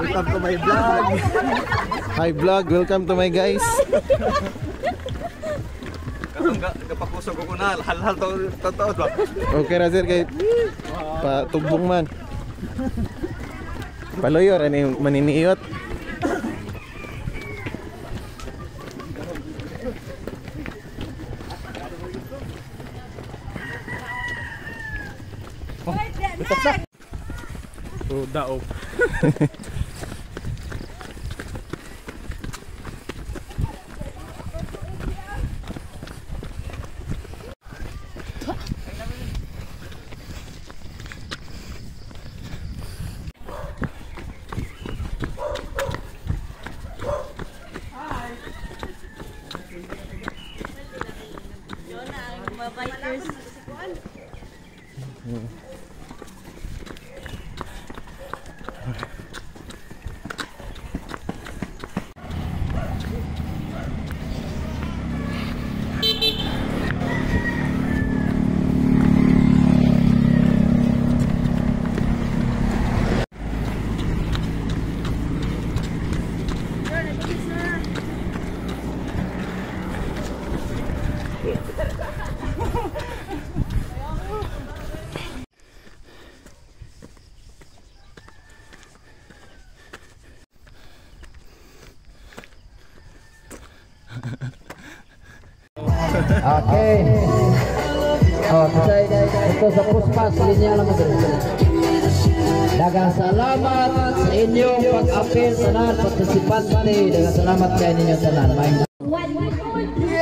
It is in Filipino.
Welcome to my vlog. Hi vlog, welcome to my guys. Kapakusog ko na, hal-hal to totoo ba? Okay ra sir kay patubong man. Paloyor ani maniniot. Oh, daop. Okay. Oh, Oke. Oke. Itu sepuspas selamat inyong pag-apil tanan partisipante dengan selamat kay ninyo tanan. Main. Yeah.